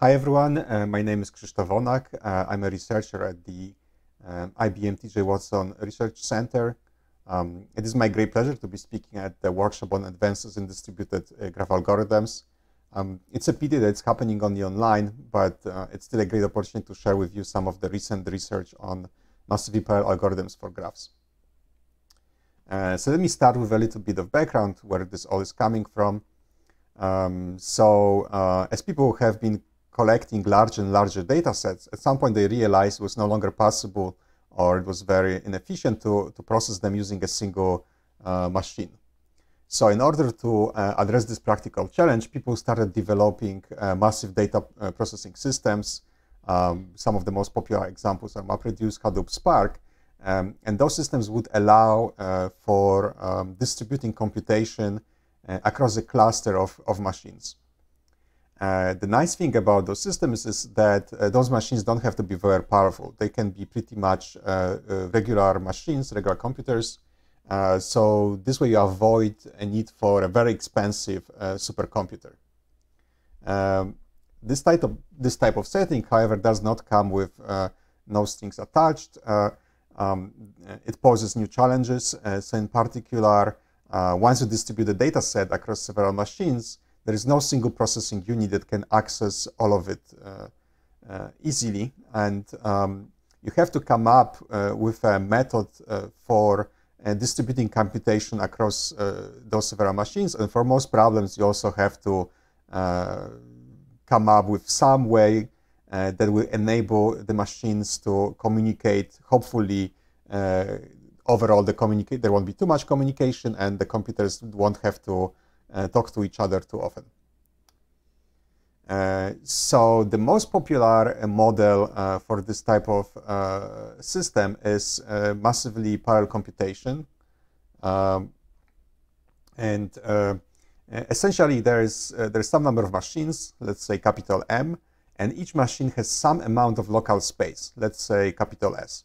Hi everyone, uh, my name is Krzysztof Onak. Uh, I'm a researcher at the um, IBM TJ Watson Research Center. Um, it is my great pleasure to be speaking at the workshop on advances in distributed uh, graph algorithms. Um, it's a pity that it's happening only online, but uh, it's still a great opportunity to share with you some of the recent research on massively parallel algorithms for graphs. Uh, so let me start with a little bit of background where this all is coming from. Um, so uh, as people have been collecting larger and larger data sets, at some point they realized it was no longer possible or it was very inefficient to, to process them using a single uh, machine. So in order to uh, address this practical challenge, people started developing uh, massive data uh, processing systems. Um, some of the most popular examples are MapReduce, Hadoop, Spark. Um, and those systems would allow uh, for um, distributing computation uh, across a cluster of, of machines. Uh, the nice thing about those systems is that uh, those machines don't have to be very powerful. They can be pretty much uh, uh regular machines, regular computers. Uh, so this way you avoid a need for a very expensive supercomputer. Um, this type of this type of setting, however, does not come with no strings attached. Um, it poses new challenges. so in particular, once you distribute the data set across several machines, there is no single processing unit that can access all of it uh, uh, easily. And um, you have to come up uh, with a method for distributing computation across those several machines. And for most problems, you also have to come up with some way uh, that will enable the machines to communicate. Hopefully, uh, overall, the communicate there won't be too much communication, and the computers won't have to talk to each other too often. Uh, so the most popular uh, model uh, for this type of uh, system is uh, massively parallel computation. Um, and essentially there is there's some number of machines, let's say capital M, and each machine has some amount of local space, let's say capital S.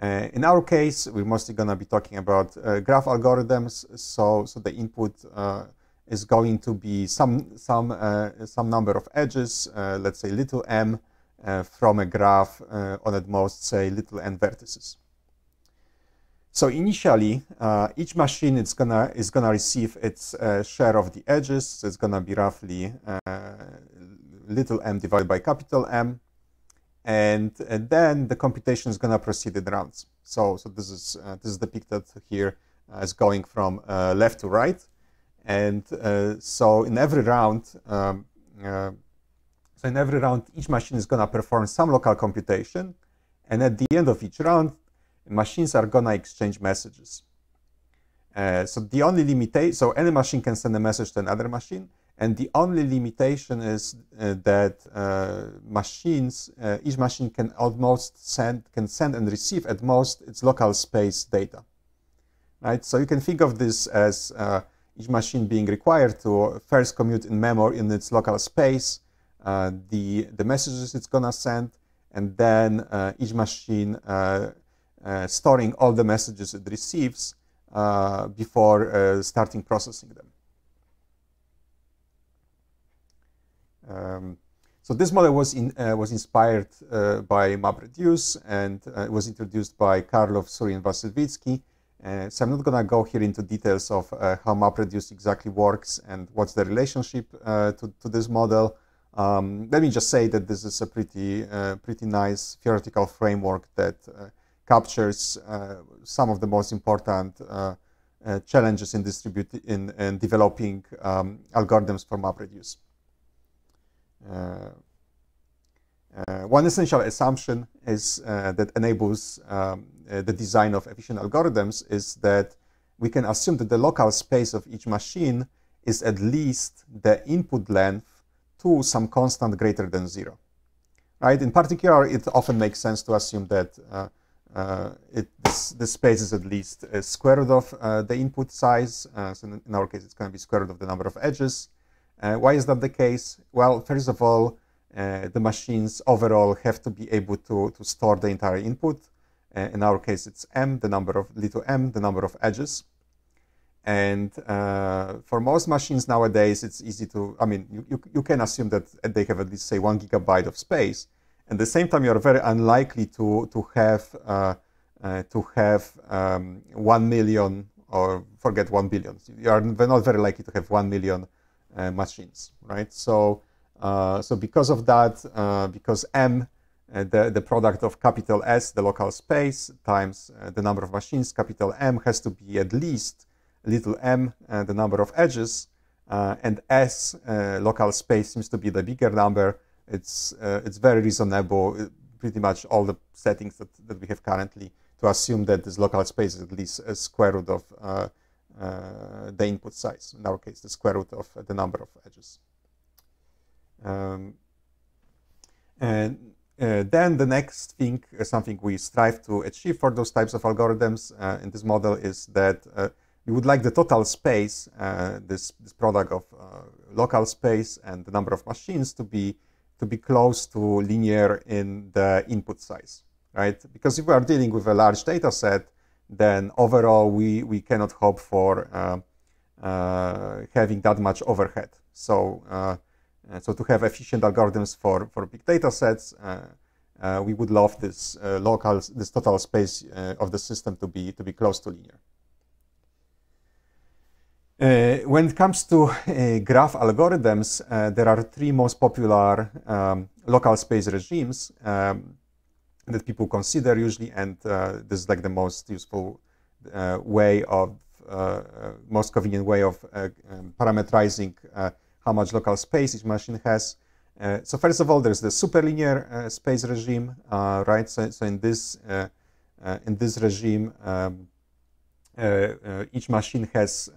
Uh, in our case, we're mostly going to be talking about uh, graph algorithms. So, so the input uh, is going to be some some uh, some number of edges, uh, let's say little m, uh, from a graph on at most say little n vertices. So initially, each machine is gonna is gonna receive its share of the edges. So it's gonna be roughly little m divided by capital M and, and then the computation is going to proceed in rounds. So, so this is uh, this is depicted here as going from uh, left to right, and uh, so in every round, um, uh, so in every round, each machine is going to perform some local computation, and at the end of each round, machines are going to exchange messages. Uh, so the only limitation, so any machine can send a message to another machine, and the only limitation is uh, that uh, machines, uh, each machine can almost send, can send and receive at most its local space data. Right? So you can think of this as uh, each machine being required to first commute in memory in its local space, uh, the, the messages it's gonna send, and then uh, each machine storing all the messages it receives before starting processing them. Um, so this model was in, uh, was inspired uh, by MapReduce and uh, was introduced by Karloff, Suri, and Vassilvitskii. Uh, so I'm not going to go here into details of uh, how MapReduce exactly works and what's the relationship uh, to, to this model. Um, let me just say that this is a pretty, pretty nice theoretical framework that captures some of the most important challenges in, distributing in, in developing um, algorithms for MapReduce. Uh, uh, one essential assumption is uh, that enables um, the design of efficient algorithms is that we can assume that the local space of each machine is at least the input length to some constant greater than zero. Right? In particular, it often makes sense to assume that uh, uh, it, this, space is at least a square root of uh, the input size. so in, in, our case, it's going to be square root of the number of edges. Uh, why is that the case? Well, first of all, uh, the machines overall have to be able to, to store the entire input. Uh, in our case, it's m, the number of little m, the number of edges. And uh, for most machines nowadays, it's easy to, I mean, you, you, you, can assume that they have at least, say, one gigabyte of space. At the same time, you're very unlikely to, to have, uh, uh, to have um, 1 million or forget 1 billion. You are not very likely to have 1 million machines, right? So, uh, so because of that, uh, because M uh, the, the product of capital S, the local space, times uh, the number of machines, capital M has to be at least little m, uh, the number of edges, and S, local space, seems to be the bigger number. It's, it's very reasonable, pretty much all the settings that, that we have currently, to assume that this local space is at least a square root of uh, uh, the input size. In our case, the square root of the number of edges. Um, and uh, then the next thing, uh, something we strive to achieve for those types of algorithms uh, in this model is that uh, we would like the total space, uh, this, this product of uh, local space and the number of machines to be to be close to linear in the input size, right? Because if we are dealing with a large data set, then overall we, we cannot hope for having that much overhead. So uh, so to have efficient algorithms for, for big data sets, uh, uh, we would love this local, this total space of the system to be, to be close to linear. Uh, when it comes to uh, graph algorithms, uh, there are three most popular um, local space regimes um, that people consider usually, and this is like the most useful way of, most convenient way of um, parameterizing how much local space each machine has. Uh, so first of all, there's the superlinear uh, space regime, uh, right? So, so, in this uh, uh, in this regime, um, uh, each machine has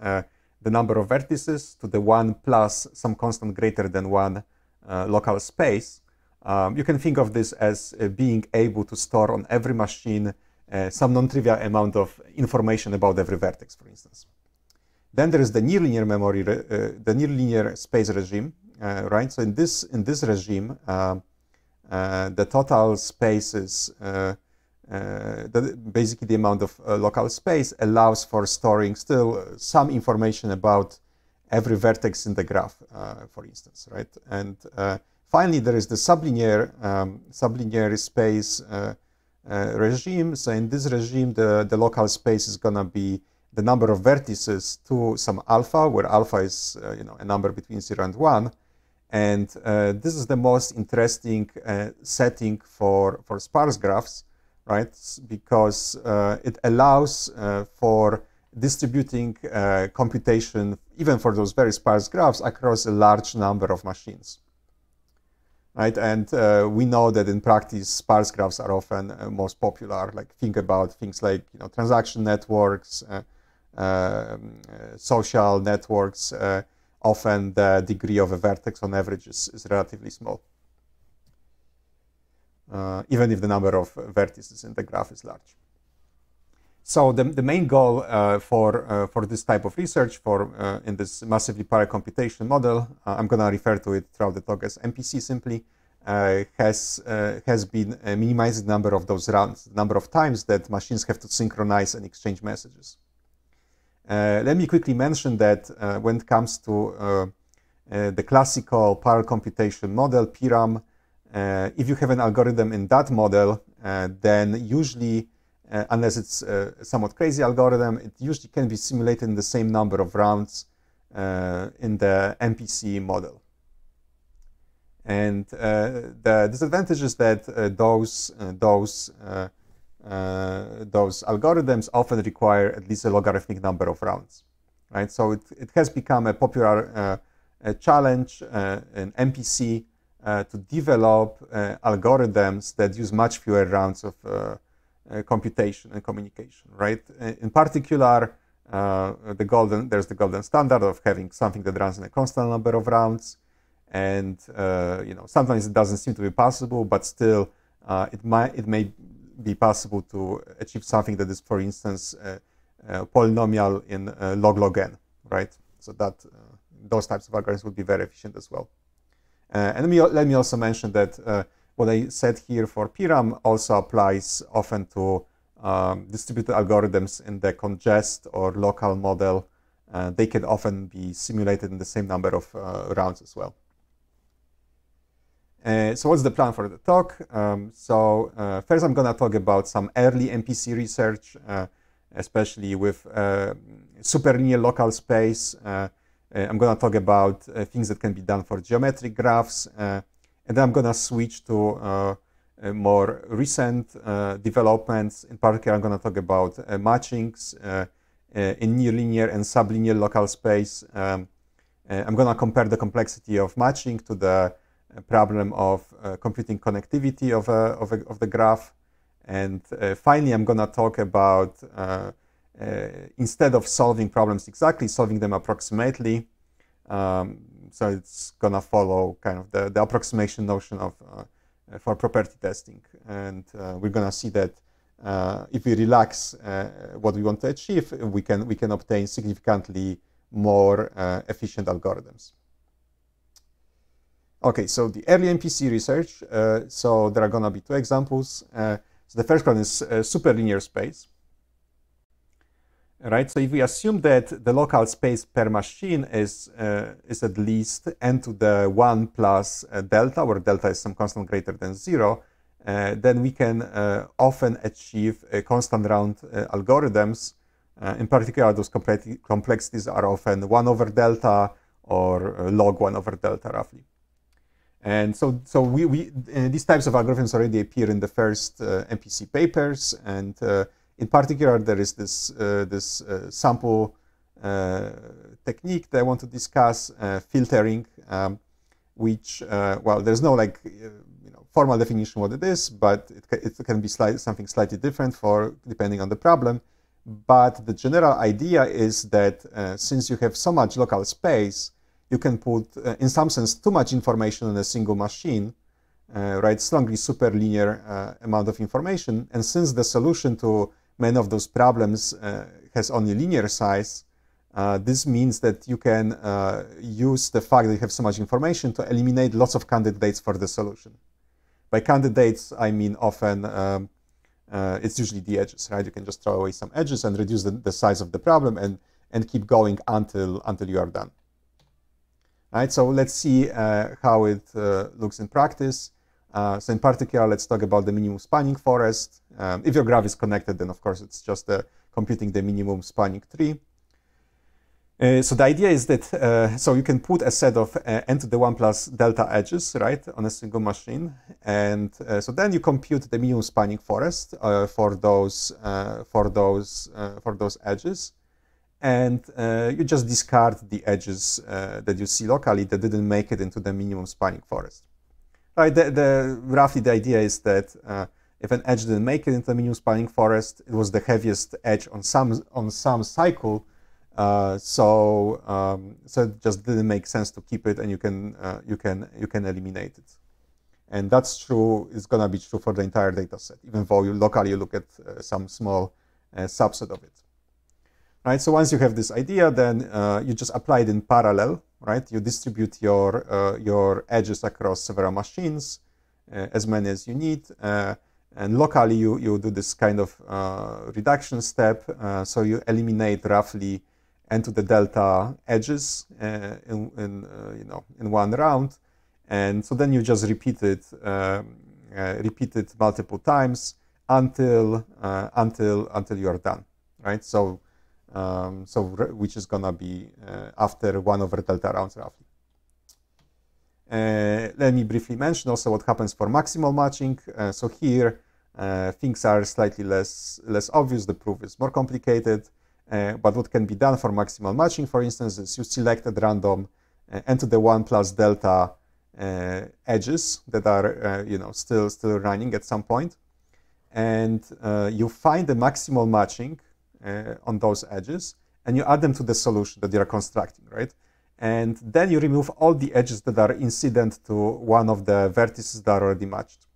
the number of vertices to the one plus some constant greater than one local space. Um, you can think of this as uh, being able to store on every machine uh, some non-trivial amount of information about every vertex, for instance. Then there is the near linear memory, uh, the near linear space regime, uh, right? So in this in this regime, uh, uh the total space is the, basically the amount of local space allows for storing still some information about every vertex in the graph, for instance, right? And finally, there is the sublinear um, sublinear space uh, regime. So in this regime, the, the local space is going to be the number of vertices to some alpha, where alpha is uh, you know a number between zero and one, and uh, this is the most interesting uh, setting for for sparse graphs, right? Because uh, it allows uh, for distributing uh, computation even for those very sparse graphs across a large number of machines. Right, and we know that in practice, sparse graphs are often most popular. Like think about things like you know transaction networks, um, social networks, uh, often the degree of a vertex on average is, is relatively small. Uh, even if the number of vertices in the graph is large. So the, the main goal uh, for, uh, for this type of research for uh, in this massively parallel computation model, uh, I'm going to refer to it throughout the talk as MPC simply, has, has been minimizing the number of those rounds, the number of times that machines have to synchronize and exchange messages. Uh, let me quickly mention that uh, when it comes to uh, the classical parallel computation model, PRAM, if you have an algorithm in that model, then usually, unless it's a somewhat crazy algorithm, it usually can be simulated in the same number of rounds in the MPC model. And uh, the disadvantage is that uh, those uh, those uh, those algorithms often require at least a logarithmic number of rounds, right? So it, it has become a popular uh, a challenge uh, in MPC to develop algorithms that use much fewer rounds of computation and communication, right? In particular, uh, the golden there's the golden standard of having something that runs in a constant number of rounds and uh, you know sometimes it doesn't seem to be possible but still uh, it might it may be possible to achieve something that is, for instance, uh, uh, polynomial in uh, log log n, right? So that those types of algorithms would be very efficient as well. and let me, let me also mention that what I said here for PRAM also applies often to um, distributed algorithms in the congest or local model uh, they can often be simulated in the same number of uh, rounds as well. Uh, so what's the plan for the talk? Um, so uh, first I'm going to talk about some early MPC research, uh, especially with uh, superlinear local space. I'm going to talk about things that can be done for geometric graphs. And then I'm going to switch to more recent developments. In particular, I'm going to talk about matchings in near linear and sublinear local space. Um, I'm going to compare the complexity of matching to the problem of uh, computing connectivity of, a, of, a, of, the graph. And uh, finally, I'm going to talk about uh, instead of solving problems exactly, solving them approximately. Um, so it's going to follow kind of the, the approximation notion of for property testing. And we're going to see that uh, if we relax uh, what we want to achieve, we can we can obtain significantly more uh, efficient algorithms. Okay, so the early MPC research, uh, so there are going to be two examples. Uh, so the first one is uh, superlinear space. Right, so if we assume that the local space per machine is, uh, is at least n to the 1 plus uh, delta, where delta is some constant greater than 0, uh, then we can often achieve constant round algorithms. in particular, those complexities are often 1 over delta or log 1 over delta, roughly. And so, so we, we uh, these types of algorithms already appear in the first uh, MPC papers, and uh, in particular, there is this uh, this uh, sample uh, technique that I want to discuss, filtering, um, which well, there's no like you know formal definition what it is, but it, it can be something slightly different for depending on the problem. But the general idea is that since you have so much local space, you can put, uh, in some sense, too much information on a single machine, uh, right? Strongly superlinear uh, amount of information. And since the solution to many of those problems uh, has only linear size, uh, this means that you can uh, use the fact that you have so much information to eliminate lots of candidates for the solution. By candidates, I mean often um, it's usually the edges, right? You can just throw away some edges and reduce the, the size of the problem and, and keep going until, until you are done. Right, so let's see uh, how it uh, looks in practice. Uh, so in particular, let's talk about the minimum spanning forest. Um, if your graph is connected, then of course it's just uh, computing the minimum spanning tree. Uh, so the idea is that, uh, so you can put a set of n to the 1 plus delta edges, right, on a single machine. And so then you compute the minimum spanning forest for those, for those, for those edges and uh, you just discard the edges uh, that you see locally that didn't make it into the minimum spanning forest. Right, the, the, roughly the idea is that uh, if an edge didn't make it into the minimum spanning forest, it was the heaviest edge on some on some cycle, uh, so um, so it just didn't make sense to keep it, and you can uh, you can you can eliminate it. And that's true. It's gonna be true for the entire data set, even though you locally you look at uh, some small subset of it right? So once you have this idea, then uh, you just apply it in parallel, right? You distribute your, uh, your edges across several machines, uh, as many as you need. Uh, and locally, you, you do this kind of uh, reduction step. So you eliminate roughly n to the delta edges in, in you know, in one round. And so then you just repeat it, um, repeat it multiple times until, until, until you are done, right? So um, so which is gonna be uh, after one over delta rounds roughly. Uh, let me briefly mention also what happens for maximal matching. Uh, so here uh, things are slightly less less obvious. The proof is more complicated. Uh, but what can be done for maximal matching, for instance, is you select at random uh, n the one plus delta edges that are you know still still running at some point, and you find the maximal matching uh, on those edges, and you add them to the solution that you are constructing, right? And then you remove all the edges that are incident to one of the vertices that are already matched.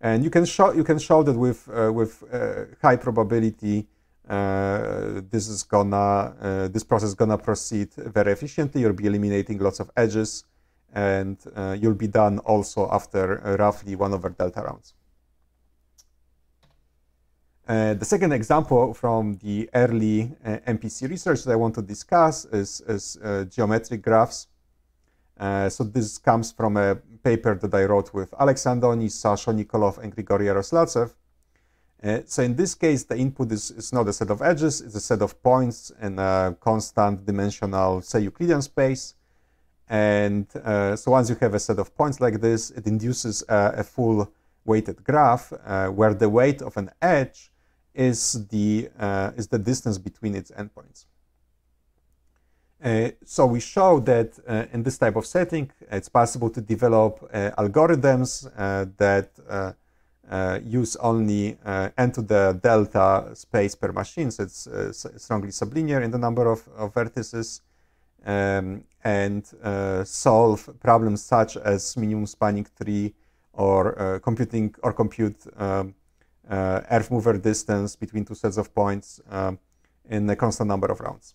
And you can show you can show that with uh, with uh, high probability uh, this is gonna uh, this process is gonna proceed very efficiently. You'll be eliminating lots of edges, and uh, you'll be done also after roughly one over delta rounds. Uh, the second example from the early uh, MPC research that I want to discuss is, is uh, geometric graphs. Uh, so this comes from a paper that I wrote with Alex Andoni, Sasha Nikolov, and Grigory Yaroslavtsev. Uh, so in this case, the input is, is not a set of edges, it's a set of points in a constant dimensional, say, Euclidean space. And uh, so once you have a set of points like this, it induces a, full weighted graph where the weight of an edge is the, uh, is the distance between its endpoints. Uh, so we show that uh, in this type of setting, it's possible to develop uh, algorithms uh, that uh, uh, use only n to the delta space per machine. So it's strongly sublinear in the number of, of vertices um, and solve problems such as minimum spanning tree or computing or compute um, earth mover distance between two sets of points um, in a constant number of rounds.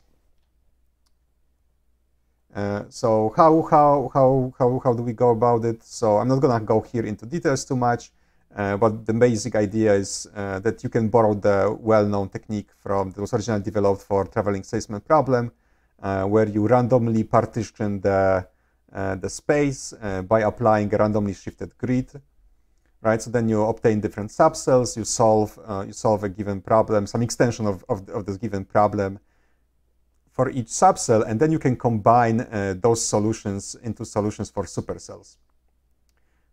Uh, so how, how, how, how, how do we go about it? So I'm not going to go here into details too much, uh, but the basic idea is uh, that you can borrow the well-known technique from that was originally developed for traveling salesman problem, uh, where you randomly partition the, uh, the space by applying a randomly shifted grid. Right, so then you obtain different subcells, you solve, you solve a given problem, some extension of, of, of this given problem, for each subcell, and then you can combine uh, those solutions into solutions for supercells.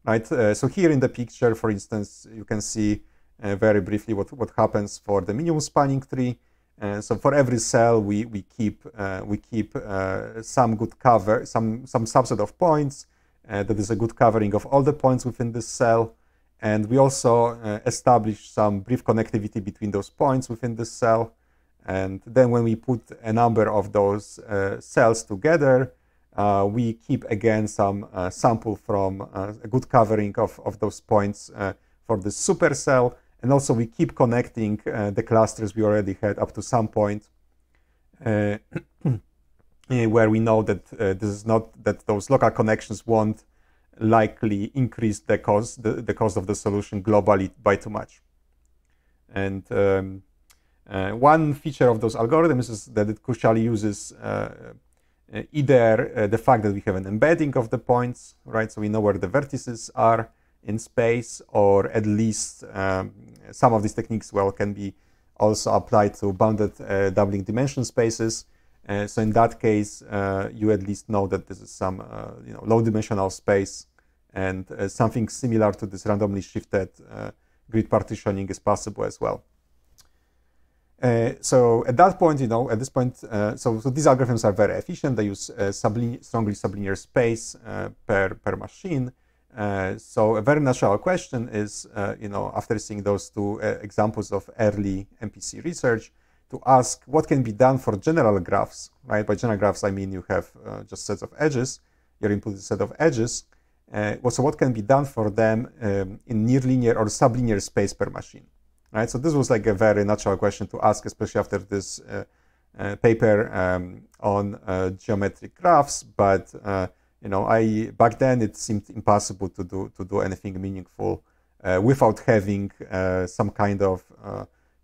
Right. Uh, so here in the picture, for instance, you can see uh, very briefly what, what happens for the minimum spanning tree. Uh, so for every cell, we we keep uh, we keep uh, some good cover, some some subset of points that is a good covering of all the points within this cell. And we also establish some brief connectivity between those points within this cell. And then when we put a number of those uh, cells together, uh, we keep again some uh, sample from uh, a good covering of, of those points uh, for the supercell. And also we keep connecting uh, the clusters we already had up to some point where we know that this is not, that those local connections won't likely increase the cost, the, the cost of the solution globally by too much. And um, uh, one feature of those algorithms is that it crucially uses uh, uh, either the fact that we have an embedding of the points, right? So we know where the vertices are in space, or at least um, some of these techniques well can be also applied to bounded uh, doubling dimension spaces. Uh, so in that case, uh, you at least know that this is some you know, low dimensional space and something similar to this randomly shifted grid partitioning is possible as well. Uh, so at that point, you know, at this point, uh, so, so these algorithms are very efficient. They use uh, sublin strongly sublinear space uh, per, per machine. Uh, so a very natural question is, you know, after seeing those two examples of early MPC research, to ask what can be done for general graphs, right? By general graphs, I mean you have just sets of edges. Your input is a set of edges. So what can be done for them um, in near linear or sublinear space per machine? right? So this was like a very natural question to ask, especially after this uh, uh, paper um, on uh, geometric graphs. But uh, you know, I back then it seemed impossible to do to do anything meaningful uh, without having uh, some kind of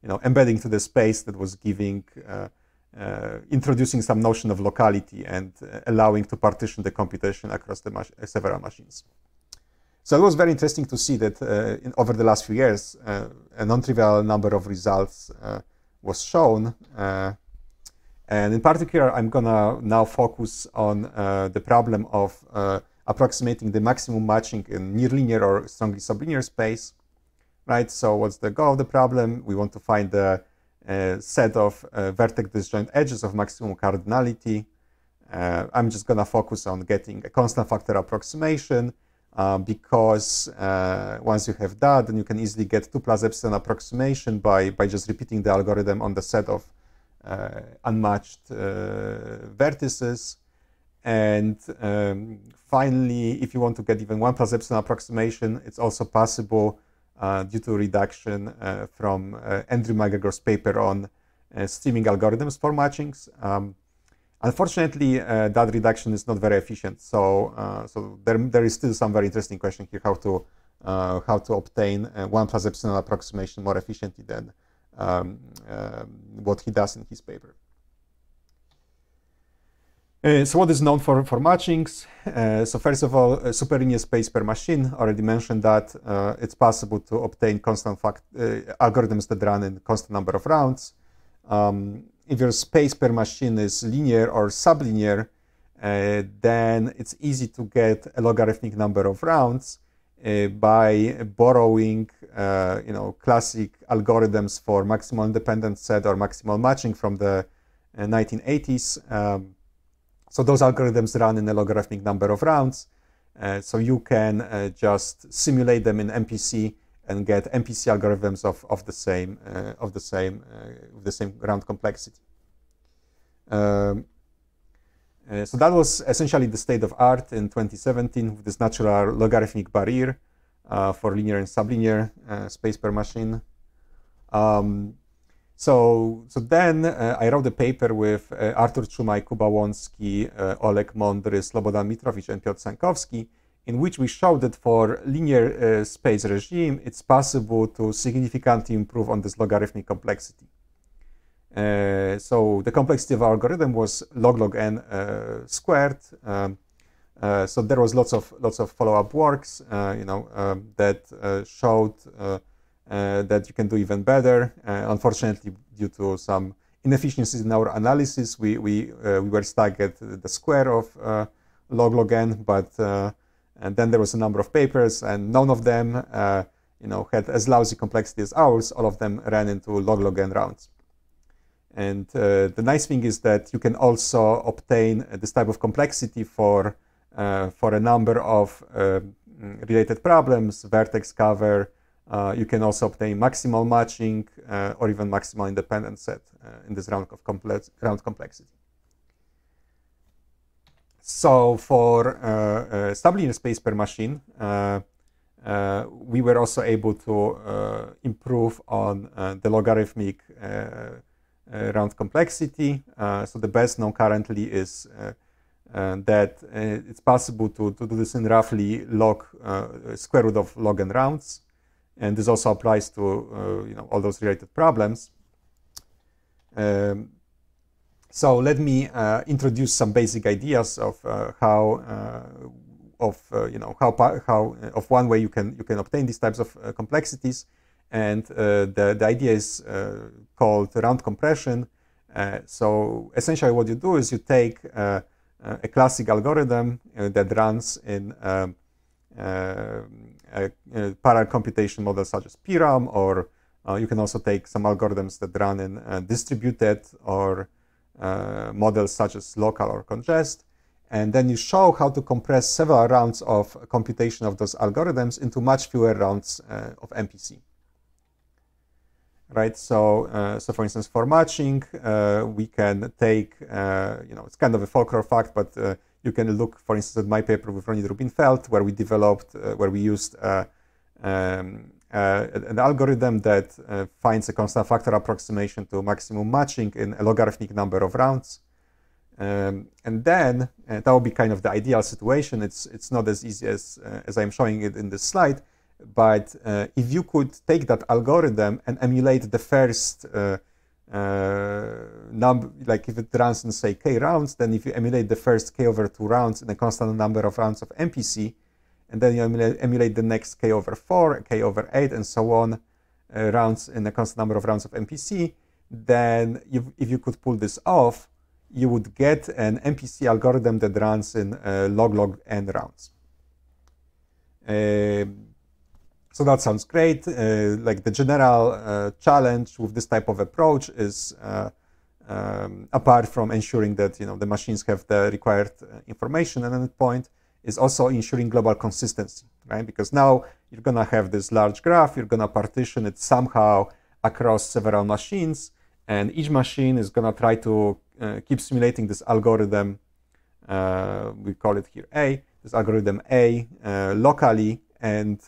you know embedding to the space that was giving. Introducing some notion of locality and allowing to partition the computation across the mach several machines. So it was very interesting to see that uh, in, over the last few years, uh, a non-trivial number of results uh, was shown. Uh, and in particular, I'm gonna now focus on uh, the problem of uh, approximating the maximum matching in near linear or strongly sublinear space. Right. So what's the goal of the problem? We want to find the set of vertex disjoint edges of maximum cardinality. I'm just gonna focus on getting a constant factor approximation uh, because uh, once you have that, then you can easily get 2 plus epsilon approximation by, by just repeating the algorithm on the set of uh, unmatched vertices. And um, finally, if you want to get even 1 plus epsilon approximation, it's also possible due to reduction from Andrew McGregor's paper on streaming algorithms for matchings. Um, Unfortunately, uh, that reduction is not very efficient. So, uh, so there, there is still some very interesting question here how to uh, how to obtain one plus epsilon approximation more efficiently than um, what he does in his paper. Uh, so what is known for, for matchings? Uh, so first of all, uh, superlinear space per machine, already mentioned that uh, it's possible to obtain constant fact uh, algorithms that run in constant number of rounds. Um, if your space per machine is linear or sublinear, then it's easy to get a logarithmic number of rounds by borrowing, you know, classic algorithms for maximal independent set or maximal matching from the 1980s. Um, so those algorithms run in a logarithmic number of rounds. Uh, so you can uh, just simulate them in MPC and get MPC algorithms of, of the same uh, of the same uh, the same round complexity. Um, uh, so that was essentially the state of art in 2017 with this natural logarithmic barrier uh, for linear and sublinear space per machine. Um, so, so then uh, I wrote a paper with uh, Artur Czumaj, Kuba uh, Oleg Mądry, Slobodan Mitrović, and Piotr Sankowski, in which we showed that for linear uh, space regime, it's possible to significantly improve on this logarithmic complexity. Uh, so the complexity of our algorithm was log log n uh, squared. Um, so there was lots of lots of follow-up works, you know, um, that showed that you can do even better. Uh, unfortunately, due to some inefficiencies in our analysis, we, we, uh, we were stuck at the square of log log n, but and then there was a number of papers, and none of them you know, had as lousy complexity as ours. All of them ran into log log n rounds. And uh, the nice thing is that you can also obtain this type of complexity for uh, for a number of uh, related problems, vertex cover, uh, you can also obtain maximal matching uh, or even maximal independent set uh, in this round of complex, round complexity. So for uh, sublinear space per machine, uh, uh, we were also able to improve on the logarithmic round complexity. so the best known currently is that it's possible to, to do this in roughly log square root of log n rounds and this also applies to uh, you know all those related problems. Um, so let me uh, introduce some basic ideas of uh, how uh, of uh, you know how how uh, of one way you can you can obtain these types of complexities, and the the idea is called round compression. so essentially, what you do is you take a classic algorithm that runs in um, parallel computation models such as PRAM, or uh, you can also take some algorithms that run in uh, distributed or uh, models such as local or congest. And then you show how to compress several rounds of computation of those algorithms into much fewer rounds of MPC right? So, uh, so for instance, for matching, uh, we can take, uh, you know, it's kind of a folklore fact, but you can look, for instance, at my paper with Ronit Rubinfeld, where we developed, uh, where we used uh, um, uh, an algorithm that finds a constant factor approximation to maximum matching in a logarithmic number of rounds. Um, and then uh, that would be kind of the ideal situation. It's it's not as easy as uh, as I'm showing it in this slide, but uh, if you could take that algorithm and emulate the first uh, like if it runs in say k rounds, then if you emulate the first k over two rounds in a constant number of rounds of MPC, and then you emulate, emulate the next k over four, k over eight, and so on uh, rounds in a constant number of rounds of MPC, then you, if you could pull this off, you would get an MPC algorithm that runs in uh, log log n rounds. So that sounds great. Uh, like the general uh, challenge with this type of approach is, uh, um, apart from ensuring that you know the machines have the required uh, information at any point, is also ensuring global consistency, right? Because now you're gonna have this large graph, you're gonna partition it somehow across several machines, and each machine is gonna try to uh, keep simulating this algorithm. Uh, we call it here A. This algorithm A locally and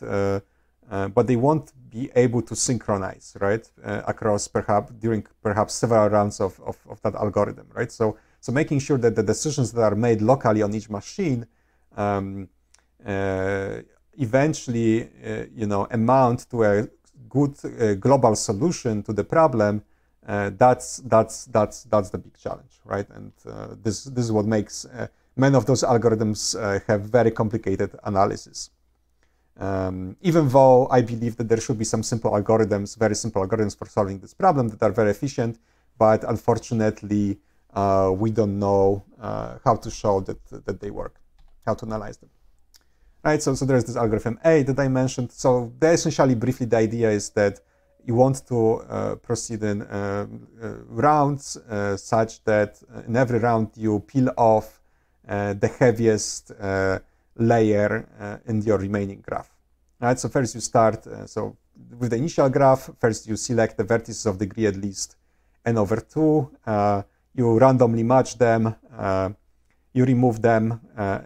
uh, but they won't be able to synchronize, right, uh, across perhaps during perhaps several rounds of, of, of, that algorithm, right? So, so making sure that the decisions that are made locally on each machine um, uh, eventually, uh, you know, amount to a good uh, global solution to the problem, uh, that's that's that's that's the big challenge, right? And this this is what makes many of those algorithms have very complicated analysis. Um, even though I believe that there should be some simple algorithms, very simple algorithms for solving this problem that are very efficient, but unfortunately, uh, we don't know uh, how to show that, that they work, how to analyze them. Right, so, so there's this algorithm A that I mentioned. So essentially, briefly, the idea is that you want to uh, proceed in uh, uh, rounds uh, such that in every round you peel off the heaviest layer in your remaining graph. Right, so first you start, so with the initial graph, first you select the vertices of degree at least n over 2 you randomly match them, uh, you remove them uh,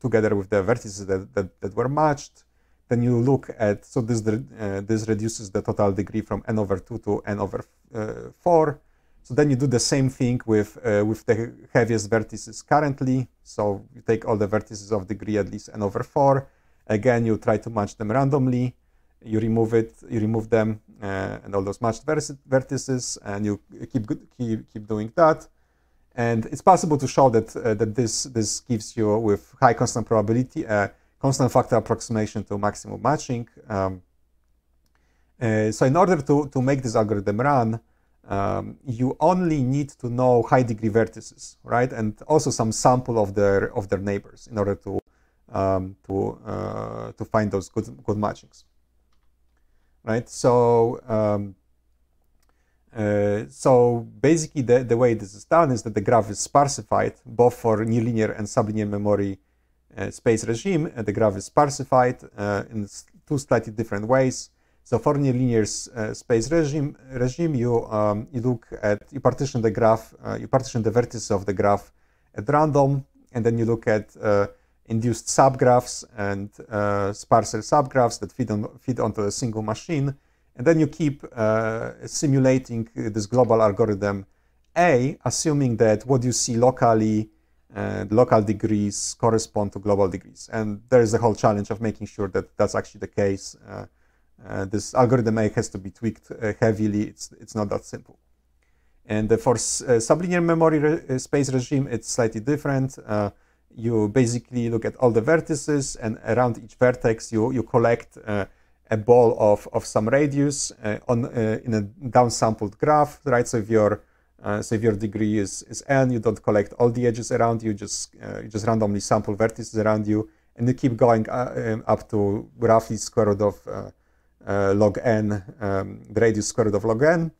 together with the vertices that, that, that, were matched. Then you look at, so this, uh, this reduces the total degree from n over 2 to n over 4. So then you do the same thing with, with the heaviest vertices currently. So you take all the vertices of degree at least n over 4. Again, you try to match them randomly you remove it, you remove them uh, and all those matched vertices, and you keep keep keep doing that. And it's possible to show that uh, that this this gives you with high constant probability a constant factor approximation to maximum matching. Um, uh, so in order to to make this algorithm run, um, you only need to know high degree vertices, right, and also some sample of their of their neighbors in order to um, to uh, to find those good good matchings right? So um, uh, so basically, the, the way this is done is that the graph is sparsified both for nonlinear and sublinear memory uh, space regime. the graph is sparsified uh, in two slightly different ways. So for nonlinear uh, space regime, regime you um, you look at you partition the graph, uh, you partition the vertices of the graph at random, and then you look at uh, induced subgraphs and uh, sparsor subgraphs that feed, on, feed onto a single machine. And then you keep uh, simulating this global algorithm A, assuming that what you see locally, uh, local degrees correspond to global degrees. And there is the whole challenge of making sure that that's actually the case. Uh, uh, this algorithm A has to be tweaked uh, heavily. It's, it's not that simple. And for sublinear memory re space regime, it's slightly different you basically look at all the vertices and around each vertex you, you collect uh, a ball of, of some radius uh, on uh, in a downsampled graph, right? So if your uh, so if your degree is, is n, you don't collect all the edges around you, just uh, you just randomly sample vertices around you, and you keep going uh, um, up to roughly square root of log n, um, the radius square root of log n,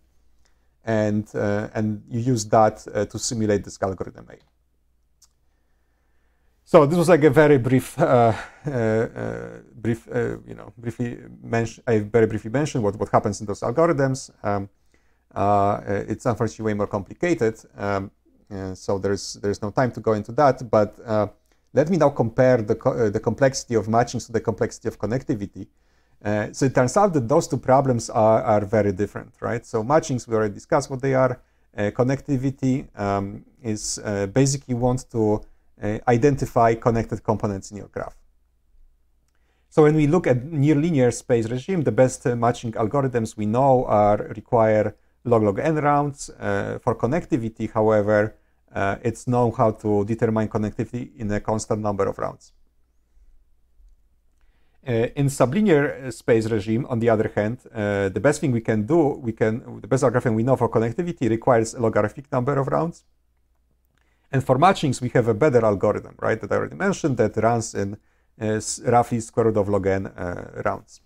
and and you use that to simulate this algorithm A. So this was like a very brief, uh, uh, uh, brief, uh, you know, briefly mention. I very briefly mentioned what, what happens in those algorithms. Um, uh, it's unfortunately way more complicated, um, so there's there's no time to go into that. But uh, let me now compare the co the complexity of matching to the complexity of connectivity. So it turns out that those two problems are, are very different, right? So matchings we already discussed what they are. connectivity um, is basically want to uh, identify connected components in your graph. So when we look at near linear space regime, the best uh, matching algorithms we know are require log log n rounds. Uh, for connectivity, however, uh, it's known how to determine connectivity in a constant number of rounds. Uh, in sublinear space regime, on the other hand, uh, the best thing we can do, we can the best algorithm we know for connectivity requires a logarithmic number of rounds. And for matchings, we have a better algorithm, right, that I already mentioned that runs in uh, roughly square root of log n uh, rounds.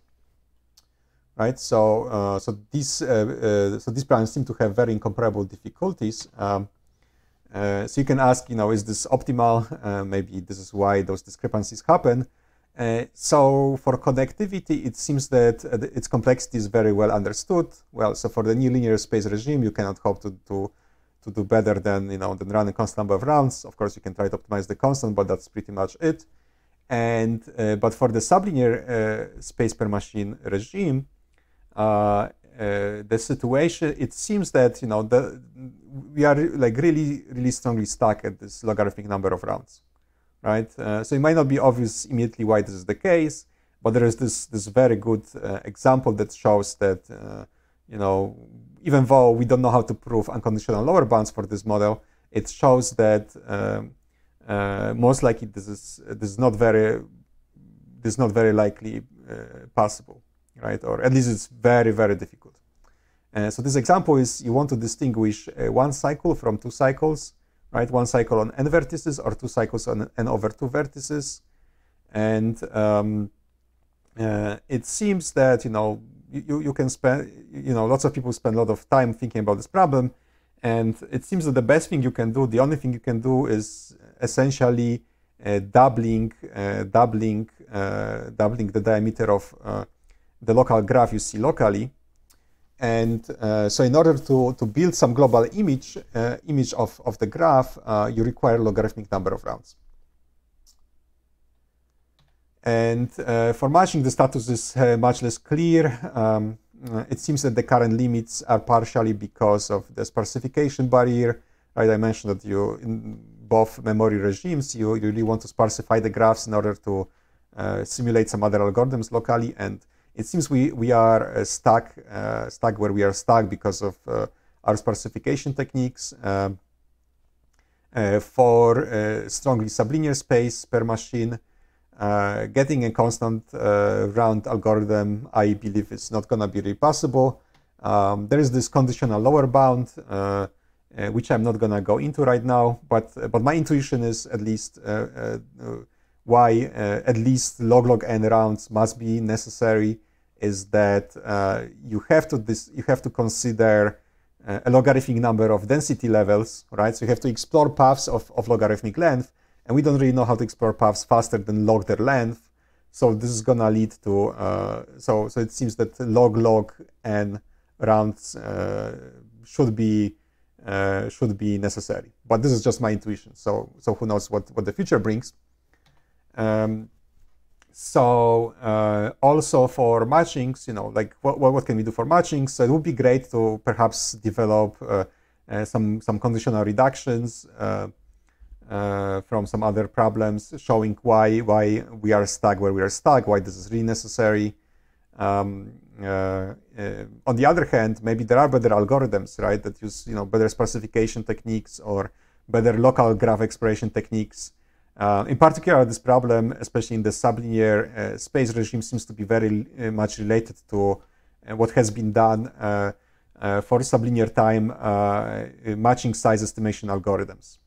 Right, so uh, so these uh, uh, so these problems seem to have very incomparable difficulties. Um, uh, so you can ask, you know, is this optimal? maybe this is why those discrepancies happen. So for connectivity, it seems that its complexity is very well understood. Well, so for the new linear space regime, you cannot hope to, to to do better than you know than running constant number of rounds. Of course, you can try to optimize the constant, but that's pretty much it. And uh, but for the sublinear uh, space per machine regime, uh, uh, the situation it seems that you know the we are like really really strongly stuck at this logarithmic number of rounds, right? Uh, so it might not be obvious immediately why this is the case, but there is this this very good uh, example that shows that uh, you know even though we don't know how to prove unconditional lower bounds for this model, it shows that um, uh, most likely this is this is not very this is not very likely uh, possible, right? Or at least it's very very difficult. Uh, so this example is you want to distinguish one cycle from two cycles, right? One cycle on n vertices or two cycles on n over two vertices, and um, uh, it seems that you know you, you can spend you know lots of people spend a lot of time thinking about this problem. And it seems that the best thing you can do the only thing you can do is essentially uh, doubling uh, doubling uh, doubling the diameter of uh, the local graph you see locally and uh, so in order to, to build some global image uh, image of, of the graph you require logarithmic number of rounds and uh, for matching, the status is uh, much less clear. Um, uh, it seems that the current limits are partially because of the sparsification barrier. Right, I mentioned that you, in both memory regimes, you, really want to sparsify the graphs in order to uh, simulate some other algorithms locally. And it seems we, we are uh, stuck, uh, stuck where we are stuck because of our sparsification techniques. Um, for strongly sublinear space per machine, uh, getting a constant uh, round algorithm, I believe, is not going to be really possible. Um, there is this conditional lower bound, uh, uh which I'm not going to go into right now, but but my intuition is at least uh, uh, why at least log log n rounds must be necessary is that you have to this you have to consider a logarithmic number of density levels, right? So you have to explore paths of, of logarithmic length and we don't really know how to explore paths faster than log their length. So this is gonna lead to uh, so so it seems that log log n rounds uh, should be uh, should be necessary. But this is just my intuition. So so who knows what what the future brings. Um, so uh, also for matchings, you know, like what, what can we do for matchings? So it would be great to perhaps develop uh, uh, some some conditional reductions uh, from some other problems, showing why why we are stuck where we are stuck, why this is really necessary. Um, uh, uh, on the other hand, maybe there are better algorithms, right, that use you know better sparsification techniques or better local graph exploration techniques. Uh, in particular, this problem, especially in the sublinear uh, space regime, seems to be very much related to what has been done for sublinear time matching size estimation algorithms.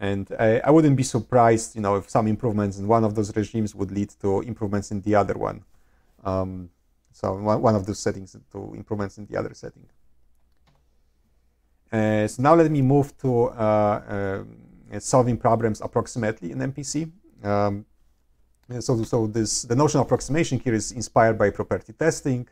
And I, I, wouldn't be surprised, you know, if some improvements in one of those regimes would lead to improvements in the other one. Um, so one, of those settings to improvements in the other setting. Uh, so now let me move to uh, uh, solving problems approximately in MPC. Um, so, so this the notion of approximation here is inspired by property testing.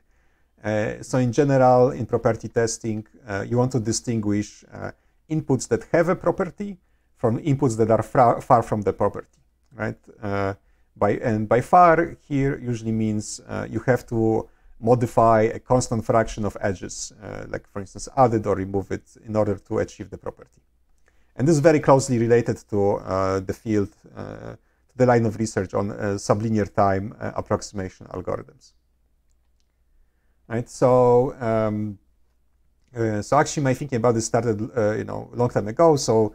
Uh, so in general, in property testing, uh, you want to distinguish uh, inputs that have a property from inputs that are far, far from the property, right? Uh, by, and by far here usually means uh, you have to modify a constant fraction of edges, uh, like for instance add it or remove it in order to achieve the property. And this is very closely related to uh, the field, uh, the line of research on uh, sublinear time approximation algorithms. Right, so um, so actually my thinking about this started you know a long time ago. So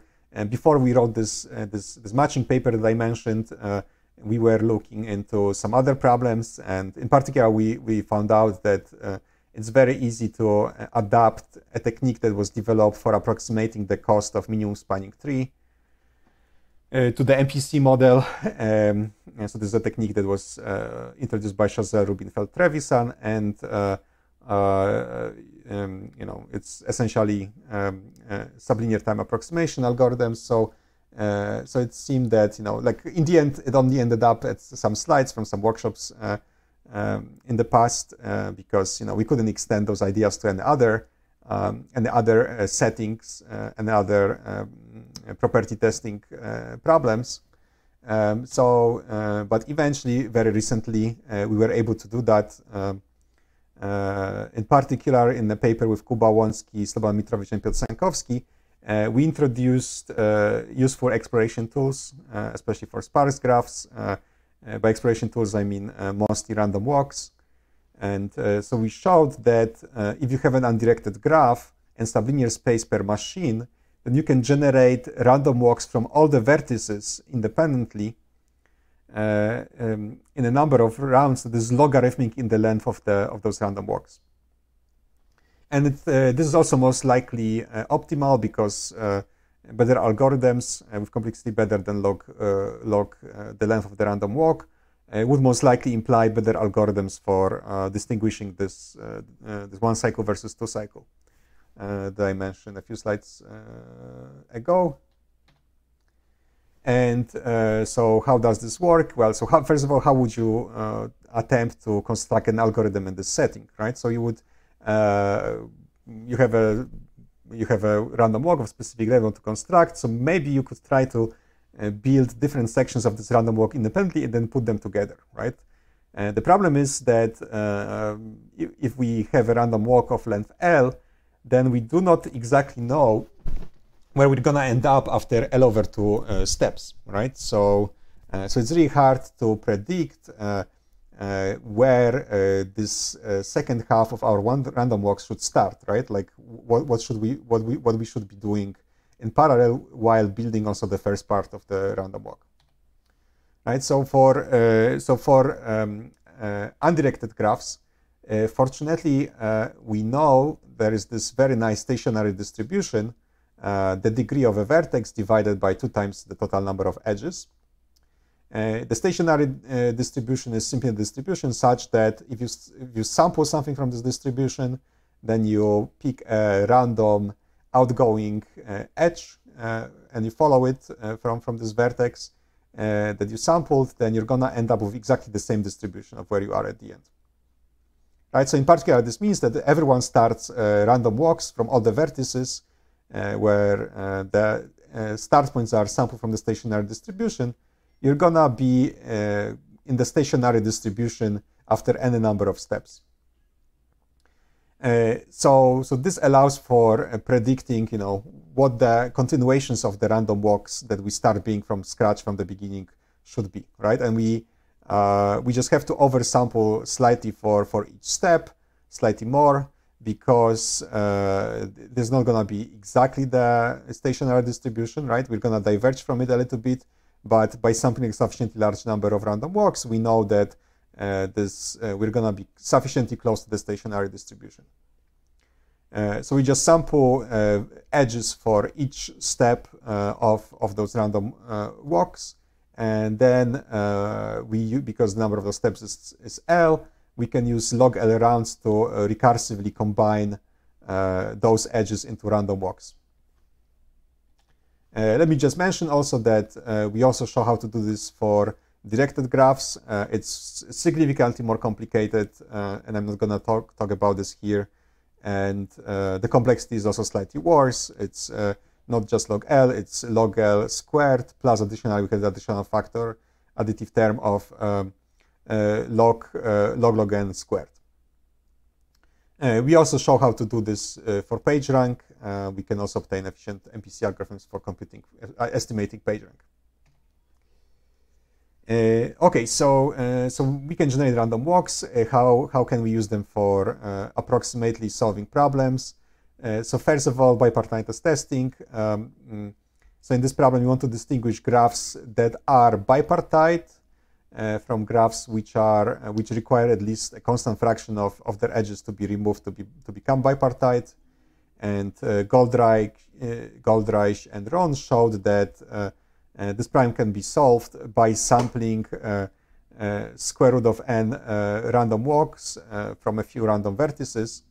before we wrote this, uh, this, this, matching paper that I mentioned, uh, we were looking into some other problems. And in particular, we, we found out that uh, it's very easy to adapt a technique that was developed for approximating the cost of minimum spanning tree uh, to the MPC model. Um, so this is a technique that was uh, introduced by Chazelle, Rubinfeld, Trevisan, and uh, um, you know, it's essentially um, uh, sublinear time approximation algorithms. So, uh, so it seemed that you know, like in the end, it only ended up at some slides from some workshops uh, um, in the past uh, because you know we couldn't extend those ideas to any other um, any other uh, settings uh, and other um, property testing problems. Um, so, but eventually, very recently, we were able to do that. Uh, in particular, in the paper with Kuba Łącki, Slobodan Mitrović, and Piotr Sankowski, uh, we introduced uh, useful exploration tools, especially for sparse graphs, by exploration tools, I mean mostly random walks. And so we showed that if you have an undirected graph and sublinear space per machine, then you can generate random walks from all the vertices independently uh, um, in a number of rounds that is logarithmic in the length of the of those random walks. And it, uh, this is also most likely uh, optimal because better algorithms uh, with complexity better than log uh, log uh, the length of the random walk would most likely imply better algorithms for distinguishing this this one cycle versus two cycle that I mentioned a few slides ago. And uh, so how does this work? Well, so how, first of all, how would you uh, attempt to construct an algorithm in this setting, right? So you would, uh, you have a, you have a random walk of specific level to construct. So maybe you could try to uh, build different sections of this random walk independently and then put them together, right? And the problem is that uh, if we have a random walk of length L, then we do not exactly know where we're gonna end up after L over two uh, steps, right? So, uh, so it's really hard to predict uh, uh where uh, this uh, second half of our one random walk should start, right? Like what, what should we what we what we should be doing in parallel while building also the first part of the random walk, right? So for so for um, undirected graphs, fortunately we know there is this very nice stationary distribution uh, the degree of a vertex divided by 2 times the total number of edges. Uh, the stationary uh, distribution is simply a distribution such that if you, if you sample something from this distribution, then you pick a random outgoing uh, edge uh, and you follow it uh, from, from this vertex that you sampled, then you're going to end up with exactly the same distribution of where you are at the end. Right, so in particular, this means that everyone starts random walks from all the vertices where the start points are sampled from the stationary distribution, you're gonna be in the stationary distribution after any number of steps. Uh, so, so this allows for uh, predicting, you know, what the continuations of the random walks that we start being from scratch from the beginning should be, right? And we uh, we just have to oversample slightly for for each step, slightly more, because uh, there's not to be exactly the stationary distribution, right? We're to diverge from it a little bit, but by sampling a sufficiently large number of random walks, we know that uh, this uh, we're going to be sufficiently close to the stationary distribution. Uh, so we just sample uh, edges for each step uh, of, of those random walks, and then we, because the number of those steps is, is L, we can use log L rounds to uh, recursively combine uh, those edges into random walks. Uh, let me just mention also that we also show how to do this for directed graphs. it's significantly more complicated, and I'm not going to talk, talk about this here. And the complexity is also slightly worse. It's not just log L, it's log L squared plus additional, we have the additional factor, additive term of um, uh, log, uh, log log n squared. Uh, we also show how to do this for PageRank. We can also obtain efficient MPC algorithms for computing, estimating PageRank. Uh, okay, so uh, so we can generate random walks. Uh, how how can we use them for approximately solving problems? so first of all, bipartite testing. Um, mm, so in this problem, we want to distinguish graphs that are bipartite uh, from graphs which are uh, which require at least a constant fraction of, of their edges to be removed to be to become bipartite. And uh, Goldreich, uh, Goldreich and Ron showed that uh, uh, this problem can be solved by sampling square root of n random walks from a few random vertices,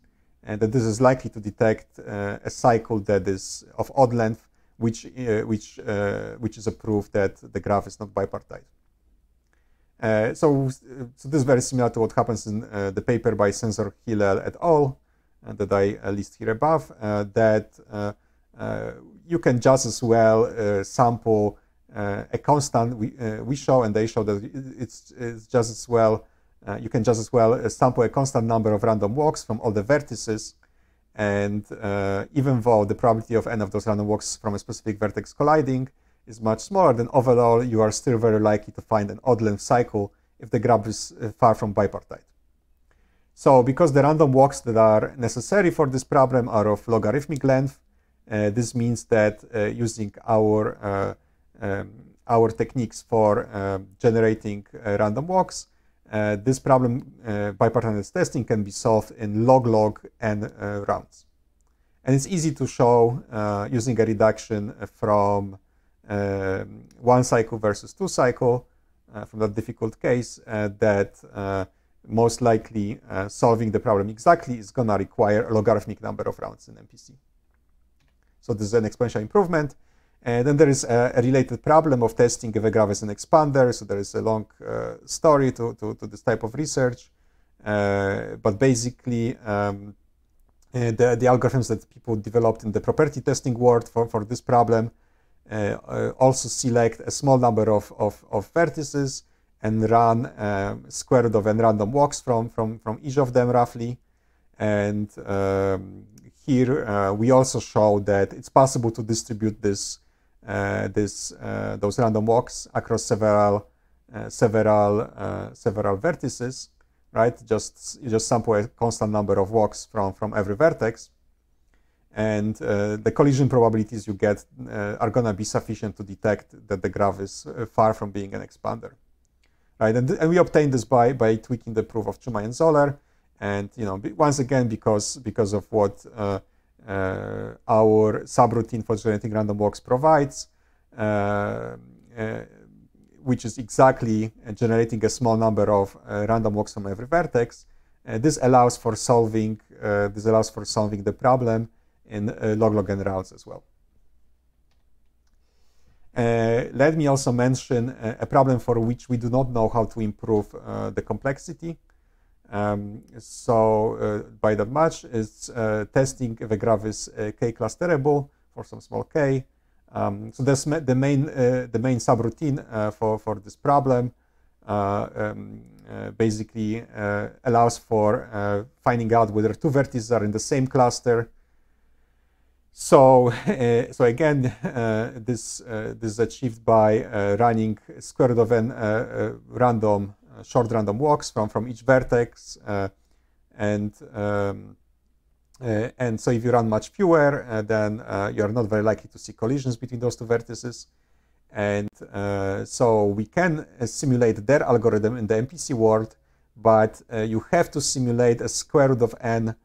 and that this is likely to detect a cycle that is of odd length, which which which is a proof that the graph is not bipartite. Uh, so, so this is very similar to what happens in uh, the paper by Sensor Hillel et al. Uh, that I list here above, that you can just as well uh, sample uh, a constant. We, uh, we show and they show that it's, it's just as well, you can just as well sample a constant number of random walks from all the vertices and uh, even though the probability of n of those random walks from a specific vertex colliding is much smaller, then overall you are still very likely to find an odd length cycle if the graph is uh, far from bipartite. So because the random walks that are necessary for this problem are of logarithmic length, uh, this means that uh, using our uh, um, our techniques for um, generating uh, random walks, uh, this problem bipartite testing can be solved in log-log n rounds. And it's easy to show using a reduction from um, one cycle versus two cycle from that difficult case that most likely uh, solving the problem exactly is going to require a logarithmic number of rounds in MPC. So this is an exponential improvement. And then there is a, a related problem of testing if a graph is an expander. So there is a long uh, story to, to, to, this type of research. Uh, but basically, um, uh, the, the algorithms that people developed in the property testing world for, for this problem uh, uh, also select a small number of, of, of vertices and run um, square root of n random walks from, from, from each of them roughly. And um, here uh, we also show that it's possible to distribute this, uh, this, uh, those random walks across several, uh, several, uh, several vertices, right? Just, just sample a constant number of walks from, from every vertex. And uh, the collision probabilities you get are going to be sufficient to detect that the graph is far from being an expander right? And, and we obtained this by, by tweaking the proof of Czumaj and Sohler. And, you know, once again, because, because of what uh, uh, our subroutine for generating random walks provides, uh, uh which is exactly generating a small number of uh, random walks from every vertex, uh, this allows for solving this allows for solving the problem in log-log n routes as well. Uh, let me also mention a, a, problem for which we do not know how to improve uh, the complexity. Um, so uh, by that much, it's uh, testing if a graph is uh, k clusterable for some small k. Um, so that's the main uh, the main subroutine for for this problem. Um, basically allows for finding out whether two vertices are in the same cluster so, uh, so again, uh, this uh, this is achieved by uh, running square root of n uh, uh, random short random walks from from each vertex, and um, and so if you run much fewer, then you are not very likely to see collisions between those two vertices. And so we can simulate their algorithm in the MPC world, but you have to simulate a square root of n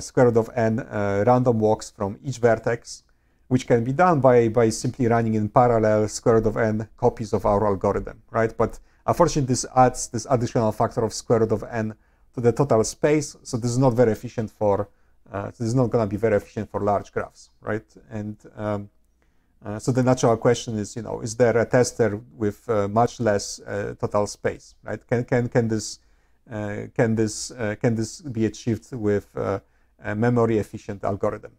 square root of n uh, random walks from each vertex, which can be done by, by simply running in parallel square root of n copies of our algorithm, right? But unfortunately, this adds this additional factor of square root of n to the total space, so this is not very efficient for, uh, this is not going to be very efficient for large graphs, right? And um, uh, so the natural question is, you know, is there a tester with uh, much less uh, total space, right? Can can can this uh, can this uh, can this be achieved with uh, a memory efficient algorithm?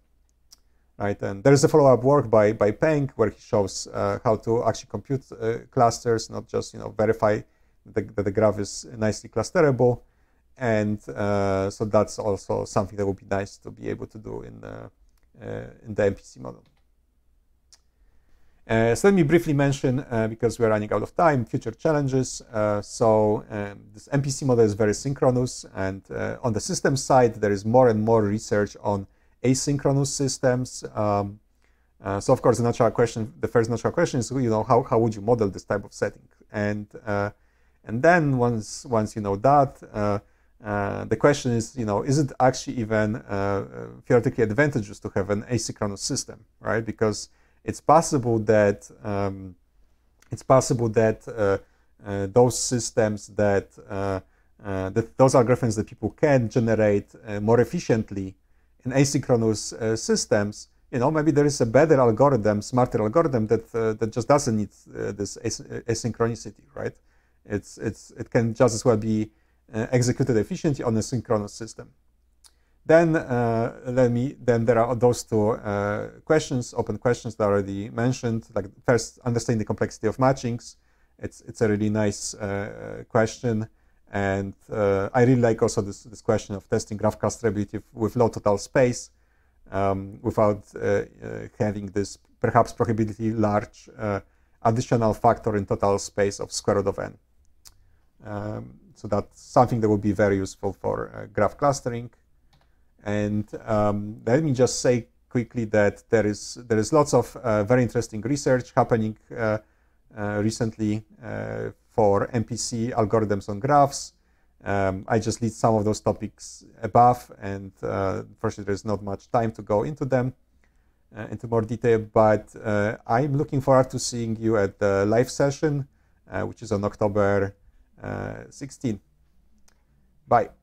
Right, and there is a follow-up work by by Peng where he shows how to actually compute clusters, not just you know verify that the, graph is nicely clusterable, and uh, so that's also something that would be nice to be able to do in uh, uh, in the MPC model. Uh, so let me briefly mention, uh, because we're running out of time, future challenges. Uh, so um, this MPC model is very synchronous, and uh, on the system side, there is more and more research on asynchronous systems. Um, uh, so of course, the natural question, the first natural question is, you know, how, how would you model this type of setting? And uh, and then once once you know that, the question is, you know, is it actually even theoretically advantageous to have an asynchronous system, right? Because it's possible that um, it's possible that uh, uh, those systems that, uh, uh that those algorithms that people can generate uh, more efficiently in asynchronous systems, you know, maybe there is a better algorithm, smarter algorithm that that just doesn't need this as asynchronicity, right? It's it's it can just as well be executed efficiently on a synchronous system. Then uh, let me. Then there are those two uh, questions, open questions that I already mentioned. Like first, understanding the complexity of matchings. It's it's a really nice uh, question, and uh, I really like also this this question of testing graph clusterability with low total space. um, without having this perhaps prohibitively large additional factor in total space of square root of n. Um, so that's something that would be very useful for uh, graph clustering. And um, let me just say quickly that there is there is lots of uh, very interesting research happening uh, uh recently uh, for MPC algorithms on graphs. Um, I just list some of those topics above, and uh, unfortunately, there's not much time to go into them into more detail. But I'm looking forward to seeing you at the live session, which is on October uh, 16. Bye.